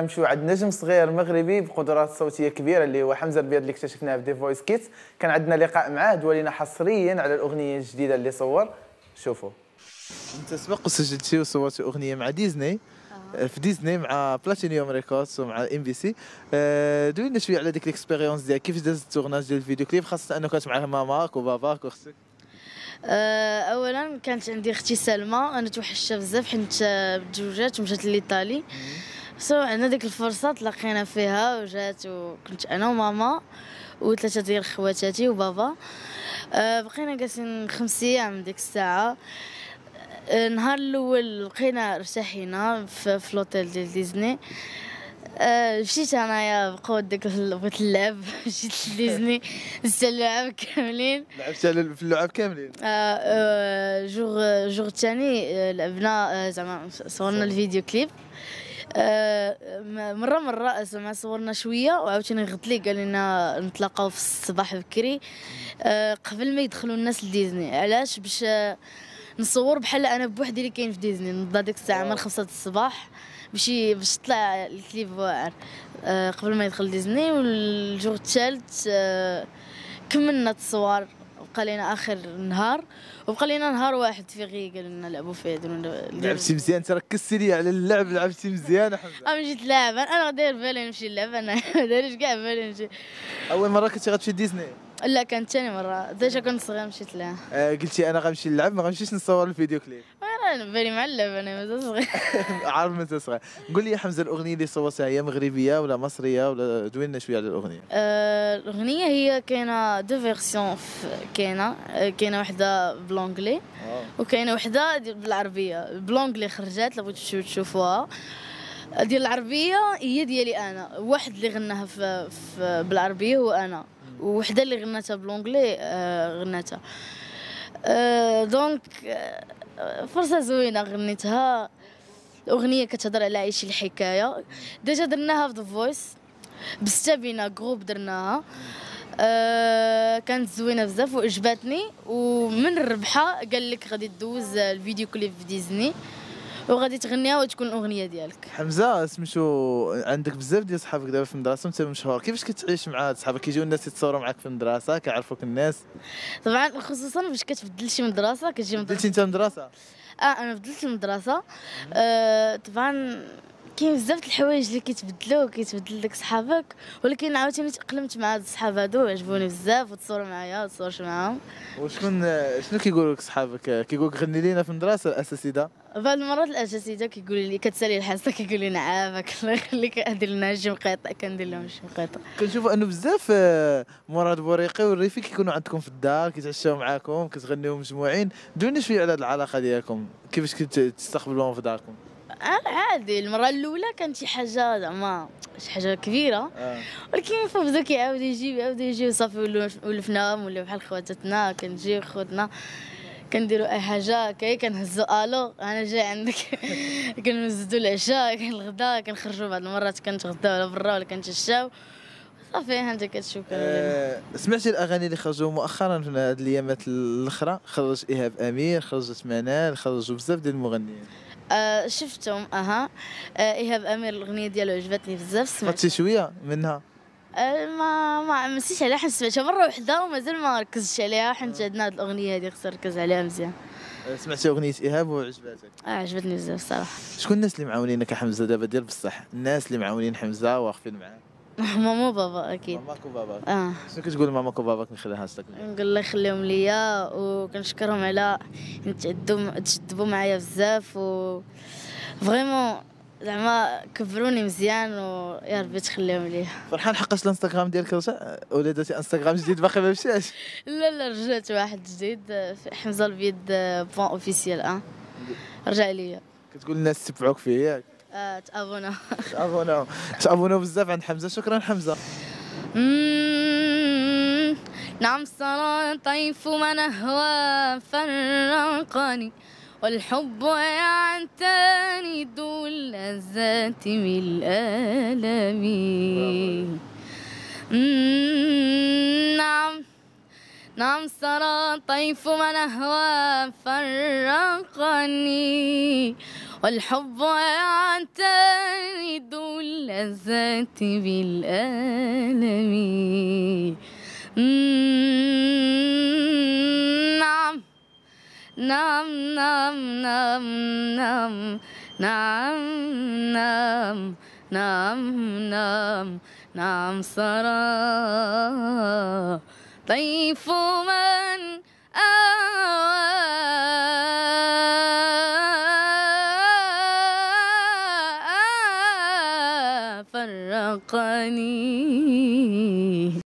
نمشيو عند نجم صغير مغربي بقدرات صوتية كبيرة اللي هو حمزة لبيض اللي اكتشفناه في The Voice Kids كان عندنا لقاء معاه دوي لينا حصريا على الأغنية الجديدة اللي صور. شوفوا. أنت سبق وسجلتي وصورتي أغنية مع ديزني. آه. في ديزني مع Platinum Records ومع MBC. دوي لنا شوية على ديك ال expérience ديالك. كيف داز ال tournage ديال الفيديو كليب؟ خاصة انه كانت معاه ماماك وباباك وأختك. آه، اولا كانت عندي أختي سلمى أنا توحشتها بزاف حيت آه، تزوجات ومشات لايطالي so عندنا ديك الفرصة تلاقينا فيها وجات وكنت أنا وماما وثلاثة ديال خواتاتي وبابا. آه، بقينا جالسين خمس أيام ديك الساعة. النهار الأول بقينا ارتاحينا في, في لوطيل ديال ديزني. آه، مشيت أنايا بقاو ديك بغيت نلعب مشيت لديزني. زدت اللعب كاملين. لعبت في اللعب كاملين. آه، آه، jour jour الثاني آه، لعبنا زعما صورنا. الفيديو كليب. مرة مرة زعما صورنا شوية وعاوتاني غد لي قال لنا نتلاقاو في الصباح بكري. آه، قبل ما يدخلوا الناس لديزني. علاش؟ باش آه، نصور بحال أنا بوحدي اللي كاين في ديزني. نضنا ديك الساعة من خمسة الصباح باش باش طلع الكليب واعر. آه، قبل ما يدخل ديزني وال jour الثالث آه، كملنا التصوير بقى لنا آخر النهار وبقى لنا نهار واحد في غي قال لنا لعبوا فيه لعبتي مزيان انت ركزتي لي على اللعب لعبتي مزيان أنا جيت لاعب أنا داير بالي نمشي نلعب أنا دايرش كاع بالي نمشي. أول مرة كنتي غتمشي ديزني لا كانت ثاني مرة. déjà كنت صغير مشيت لها. آه قلتي أنا غنمشي نلعب ما غنمشيش نصور الفيديو كليب. أنا بالي معلب أنا مازال صغير عارف متى صغير. قول لي يا حمزة الأغنية اللي صورتها هي مغربيه ولا مصرية ولا دوي لنا شوية على الأغنية؟ آه، الأغنية هي كاينة deux versions كاينة آه، كاينة وحدة ب l'anglais وكاينه وحدة بالعربية. ب l'anglais خرجات لو تمشيو تشوفوها. ديال العربية هي ديالي أنا. واحد اللي غناها في, في بالعربية هو أنا. وحده اللي غناتها ب l'anglais آه، غناتها. آه، donc آه، فرصة زوينة غنيتها. الاغنيه كتهضر على عيش الحكاية. déjà درناها في The Voice بستة بينا groupe درناها. آه كانت زوينة بزاف وعجبتني ومن الربحه قال لك غادي تدوز الفيديو كليب في ديزني. وغادي تغنيها وتكون الأغنية ديالك. حمزة سميتو عندك بزاف ديال صحابك دابا في المدرسة وانت مشهور. كيفاش كتعيش مع هاد صحابك؟ كيجيو الناس يتصوروا معاك في المدرسة كيعرفوك الناس؟ طبعا خصوصا فاش كتبدل شي مدرسة كتجي مدرسة. بديتي انت المدرسة؟ آه أنا بدلت المدرسة. آه طبعا كاين بزاف د الحوايج اللي كيتبدلوا كيتبدل لك صحابك ولكن عاوتاني تأقلمت مع هاد الصحاب هادو عجبوني بزاف وتصوروا معايا وتصورت معاهم. وشكون شنو كيقولوا لك صحابك؟ كيقول لك غني لينا في المدرسة الاساسي دا بعض المرات الاساتذه كيقولوا لي كتسالي الحصه كيقولوا لي نعافك الله يخليك. أدير لنا شي مقيطه كندير لهم شي مقيطه كنشوفوا أنه بزاف آه، مراد بوريقي والريفي كيكونوا عندكم في الدار كيتعشاو معاكم كتغنيو مجموعين. دوني شوية على هاد العلاقة ديالكم كيفاش كنت تستقبلوهم في داركم؟ آه عادي المرة الأولى كانت شي حاجة زعما شي حاجة كبيرة. آه. ولكن فبدا كيعاود يجي يعاود يجي وصافي ولفناهم ولا بحال خواتاتنا كنجي خوتنا. كنديروا أي حاجة كي كنهزوا آلو أنا جاي عندك. كنوزدوا العشاء كان الغدا كنخرجوا بعض المرات كنتغداو برا ولا كنتعشاو. صافي ها انت كتشوف. آه، سمعتي الأغاني اللي خرجوا مؤخرا في هاد الأيامات الأخرى؟ خرج إيهاب أمير خرجت منال خرجوا بزاف ديال المغنيين. آه شفتهم أها. آه إيهاب أمير الأغنية ديالو عجبتني بزاف سمعت سمعتي شوية منها. ما ما مسيتش عليها سمعتها مرة وحدة ومازال ما ركزتش عليها حيت عندنا هاد الأغنية هادي خصني نركز عليها مزيان. آه، سمعتي أغنية إيهاب وعجباتك؟ آه عجبتني بزاف الصراحة. شكون الناس اللي معاونينك يا حمزة؟ دابا ديال بصح. الناس اللي معاونين حمزة واقفين معاه ماما وبابا أكيد. ماماك وباباك. آه. شنو كتقول لماماك وباباك من خلال هاشتاك نقول الله يخليهم ليا وكنشكرهم على تشدبوا معايا بزاف و vraiment زعما كبروني مزيان ويا ربي تخليهم ليا. فرحان حقاش الانستغرام ديالك رجع ولا درتي انستغرام جديد باقي ما مشاش. لا لا رجعت واحد جديد حمزة لبيض point officiel آه. رجع ليا. كتقول الناس تبعوك فيه ياك. آه تأبونا. تابوناو تابوناو بزاف عند حمزة. شكرا حمزة. نعم صار طيف من أهوى فرقني. والحب يعتني الألم مم، نعم. نعم سرى طيف من أهوى فرقني. والحب يعتني دون اللذات بالألم نعم. نعم نعم نعم نعم. نعم نعم نعم نعم نعم سرى. طيف من فرقني.